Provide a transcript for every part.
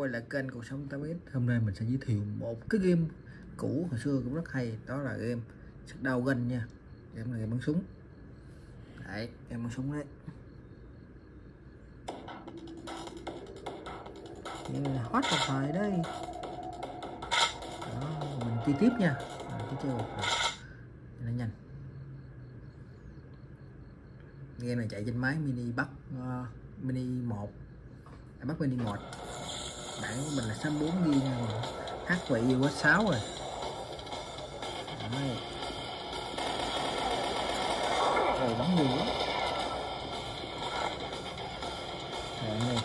quay lại kênh cuộc sống 8 x. Hôm nay mình sẽ giới thiệu một cái game cũ hồi xưa cũng rất hay đó là game đau gân nha. Game là game bắn súng. Đấy game bắn súng đấy. Hot một thời đây đó, mình đi tiếp nha. Cái chơi một nó nhanh. Game này chạy trên máy mini bắc uh, ờ, mini 1 à, bắc mini 1 bản của mình là 64 ghi nha hát vị quá 6 rồi. Đấy. Ồ bắn nhiều quá. Đấy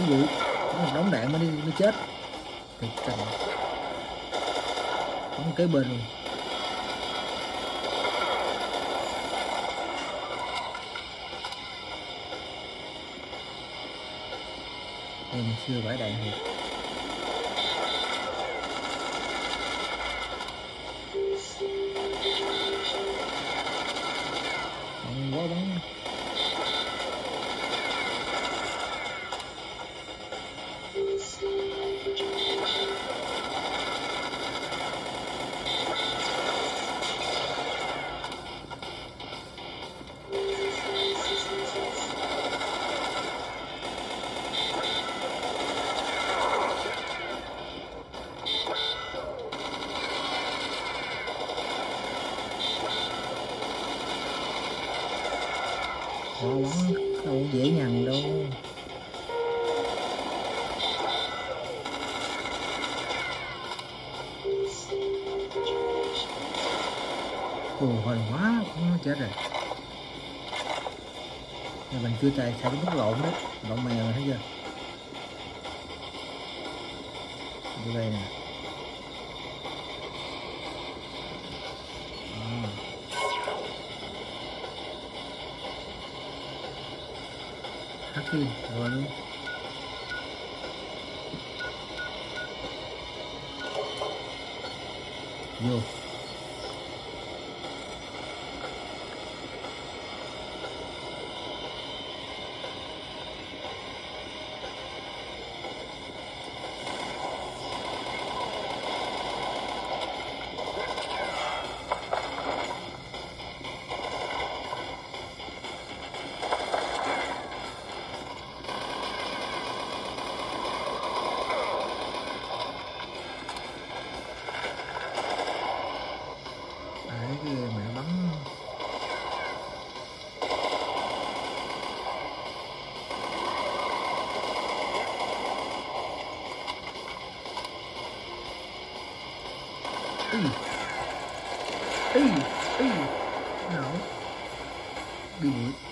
cái vụ có một đống đạn mới đi, mới chết. Thiệt tình. Có một cái bên luôn. Đây mình xưa vải đạn thiệt. Bắn quá, bắn. Khó lắm đâu dễ nhằn đâu. Ồ, hồi quá, nó chết rồi. Nhà mình chưa chạy xài cái bút lộn đấy Lộn mèo thấy chưa? Vô đây nè. Aqui, agora. Meu. Ooh. Ooh. Ooh. No. Good.